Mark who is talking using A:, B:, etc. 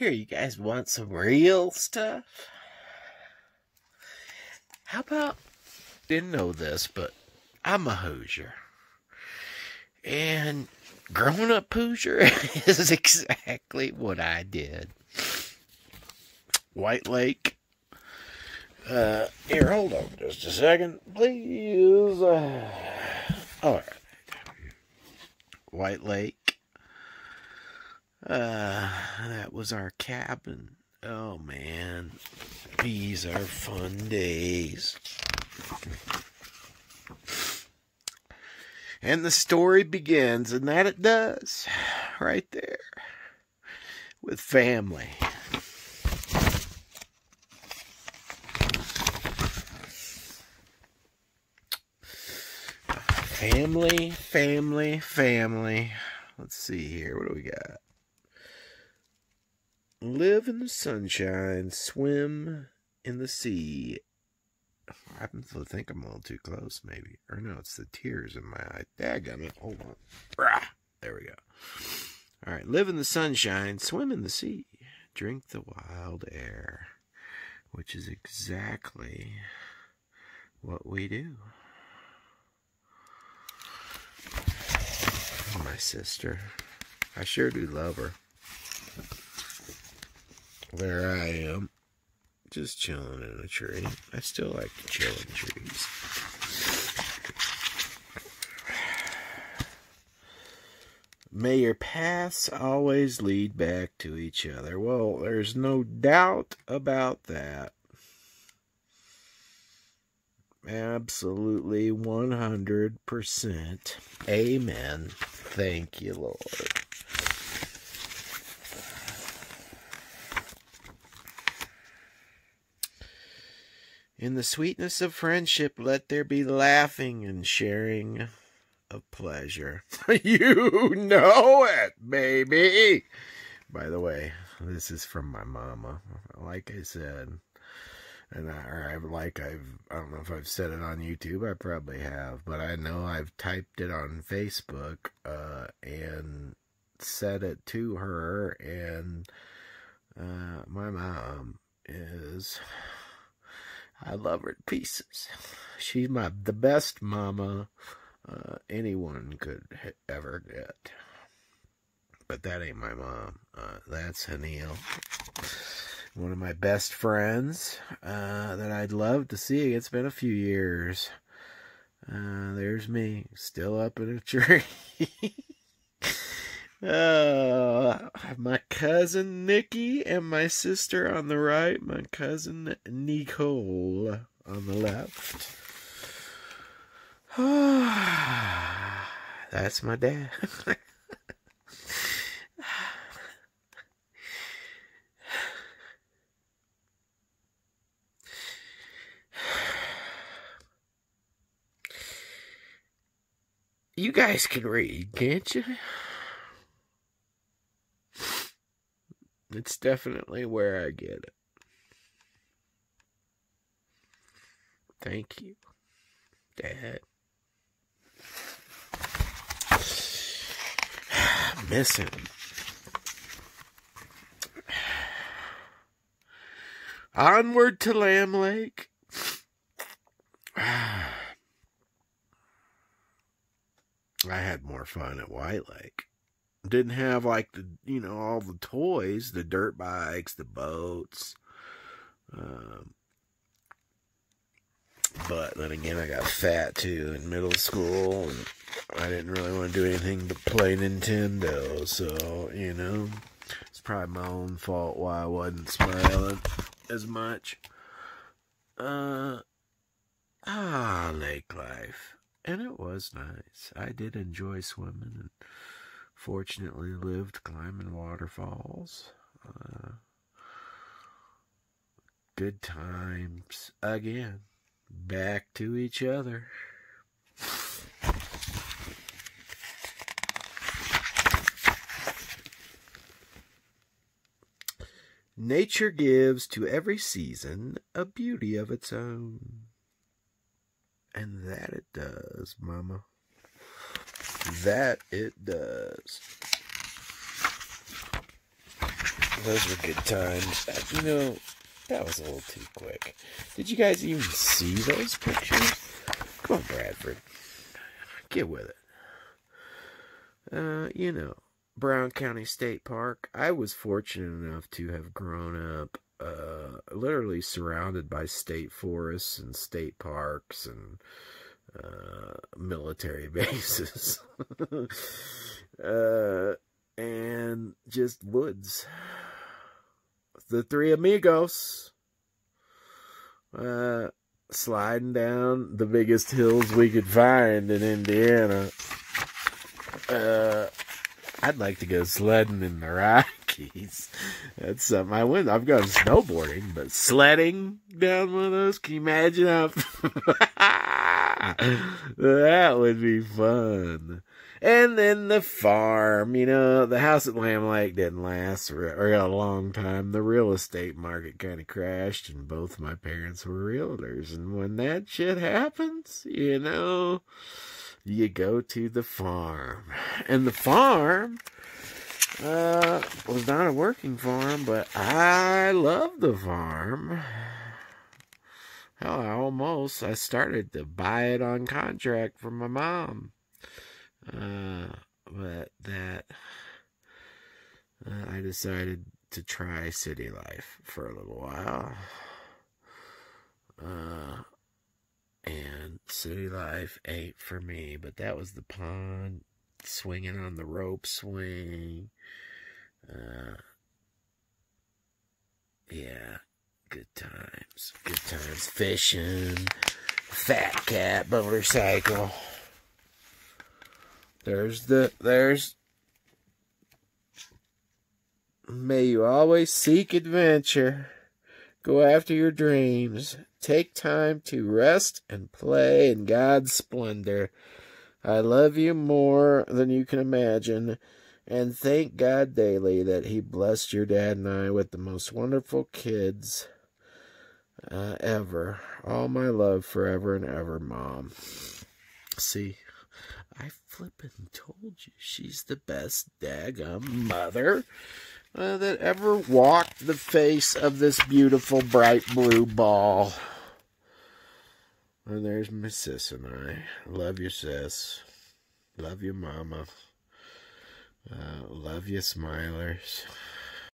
A: Here, you guys want some real stuff? How about, didn't know this, but I'm a Hoosier. And growing up Hoosier is exactly what I did. White Lake. Uh, here, hold on just a second, please. Uh, all right. White Lake. Uh, that was our cabin. Oh man, these are fun days. And the story begins, and that it does, right there, with family. Family, family, family. Let's see here. What do we got? Live in the sunshine, swim in the sea. I happen to think I'm a little too close, maybe. Or no, it's the tears in my eye. Daggum it. Hold on. Rah! There we go. All right. Live in the sunshine, swim in the sea, drink the wild air, which is exactly what we do. My sister. I sure do love her. There I am, just chilling in a tree. I still like to chill in trees. May your paths always lead back to each other. Well, there's no doubt about that. Absolutely 100%. Amen. Thank you, Lord. In the sweetness of friendship, let there be laughing and sharing of pleasure. you know it, baby. By the way, this is from my mama. Like I said, and I, or I've like I've I don't know if I've said it on YouTube. I probably have, but I know I've typed it on Facebook uh, and said it to her. And uh, my mom is I love her to pieces. She's my the best mama uh, anyone could ever get. But that ain't my mom. Uh, that's Hanil. One of my best friends uh, that I'd love to see. It's been a few years. Uh, there's me, still up in a tree. Uh, my cousin Nikki and my sister on the right, my cousin Nicole on the left. That's my dad. you guys can read, can't you? It's definitely where I get it. Thank you, Dad. Miss him. Onward to Lamb Lake. I had more fun at White Lake didn't have like the you know all the toys, the dirt bikes, the boats. Um, but then again, I got fat too in middle school, and I didn't really want to do anything but play Nintendo. So you know, it's probably my own fault why I wasn't smiling as much. Uh, ah, lake life, and it was nice. I did enjoy swimming and fortunately lived climbing waterfalls. Uh, good times again. Back to each other. Nature gives to every season a beauty of its own. And that it does, Mama. That it does. those were good times. You know, that was a little too quick. Did you guys even see those pictures? Come on, Bradford. Get with it. Uh, you know, Brown County State Park. I was fortunate enough to have grown up uh, literally surrounded by state forests and state parks and military bases. uh, and just woods. The Three Amigos. Uh, sliding down the biggest hills we could find in Indiana. Uh, I'd like to go sledding in the Rockies. That's something I went. I've gone snowboarding, but sledding down one of those. Can you imagine how? that would be fun. And then the farm, you know, the house at Lamb Lake didn't last for a long time. The real estate market kind of crashed, and both my parents were realtors. And when that shit happens, you know, you go to the farm. And the farm uh, was not a working farm, but I love the farm. Hell, I almost I started to buy it on contract from my mom. Uh, but that uh, I decided to try city life for a little while. Uh, and city life ain't for me, but that was the pond swinging on the rope swing. Uh, yeah, good times, good times fishing, fat cat motorcycle. There's the there's May you always seek adventure. Go after your dreams. Take time to rest and play in God's splendor. I love you more than you can imagine, and thank God daily that He blessed your dad and I with the most wonderful kids uh, ever. All my love forever and ever, Mom. See, I flippin' told you she's the best daggum mother uh, that ever walked the face of this beautiful bright blue ball. And there's my sis and I. Love you, sis. Love you, mama. Uh, love you, smilers.